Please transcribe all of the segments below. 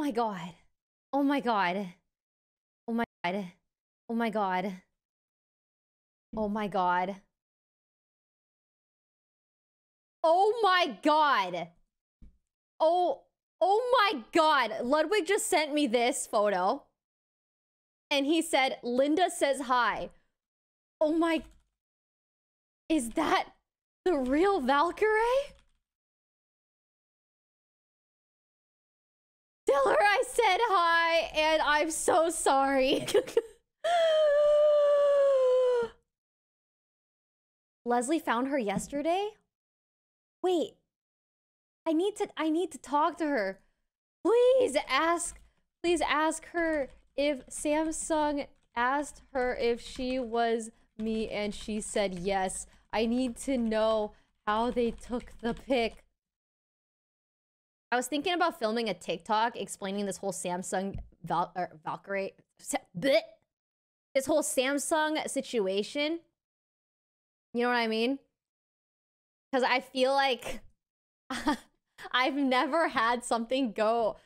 my god. Oh my god. Oh my god. Oh my god. Oh my god. Oh my god. Oh, oh my god. Ludwig just sent me this photo. And he said, Linda says hi. Oh my. Is that the real Valkyrae? Hi and I'm so sorry. Leslie found her yesterday? Wait. I need to I need to talk to her. Please ask please ask her if Samsung asked her if she was me and she said yes. I need to know how they took the pic. I was thinking about filming a TikTok explaining this whole Samsung Val or Valkyrae bleh, this whole Samsung situation. You know what I mean? Because I feel like I've never had something go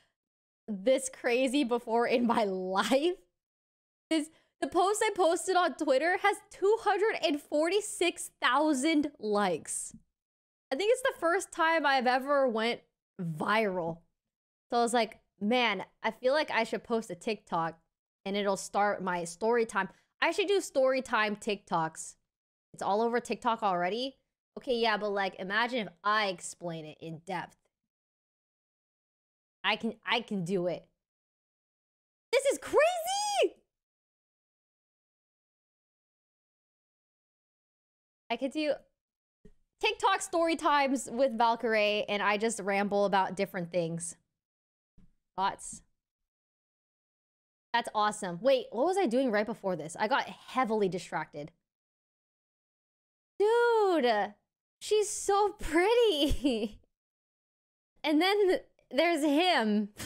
this crazy before in my life. This the post I posted on Twitter has 246,000 likes. I think it's the first time I've ever went viral. So I was like, man, I feel like I should post a TikTok and it'll start my story time. I should do story time TikToks. It's all over TikTok already. Okay, yeah, but like imagine if I explain it in depth. I can I can do it. This is crazy. I could do TikTok story times with Valkyrae, and I just ramble about different things. Thoughts? That's awesome. Wait, what was I doing right before this? I got heavily distracted. Dude, she's so pretty. and then there's him.